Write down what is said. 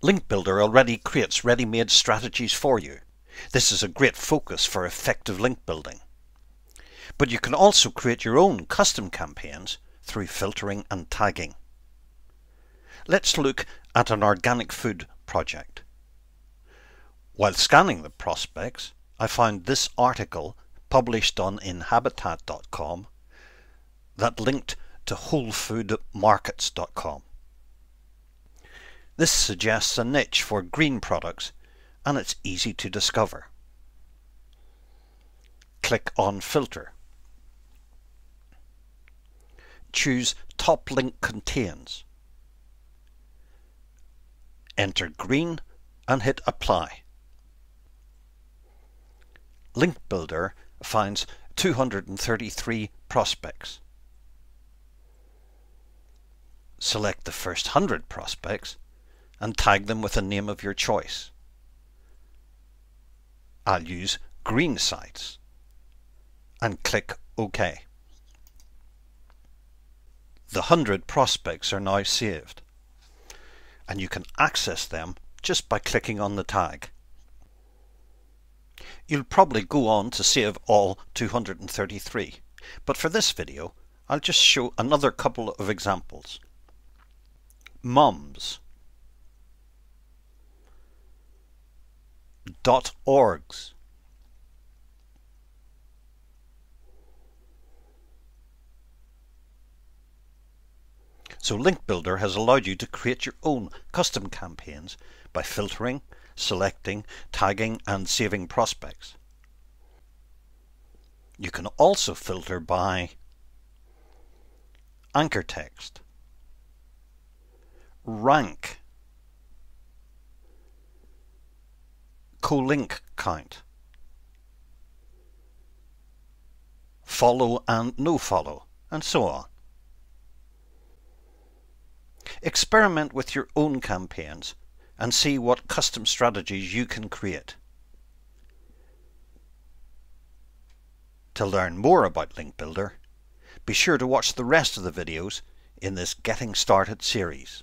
Link Builder already creates ready-made strategies for you. This is a great focus for effective link building. But you can also create your own custom campaigns through filtering and tagging. Let's look at an organic food project. While scanning the prospects, I found this article published on inhabitat.com that linked to wholefoodmarkets.com. This suggests a niche for green products and it's easy to discover. Click on Filter. Choose Top Link Contains. Enter green and hit Apply. Link Builder finds 233 prospects. Select the first 100 prospects and tag them with a name of your choice. I'll use green sites and click OK. The 100 prospects are now saved and you can access them just by clicking on the tag. You'll probably go on to save all 233, but for this video I'll just show another couple of examples. Mums dot orgs. So Link Builder has allowed you to create your own custom campaigns by filtering, selecting, tagging and saving prospects. You can also filter by anchor text, rank, co-link count, follow and no follow, and so on. Experiment with your own campaigns and see what custom strategies you can create. To learn more about Link Builder, be sure to watch the rest of the videos in this Getting Started series.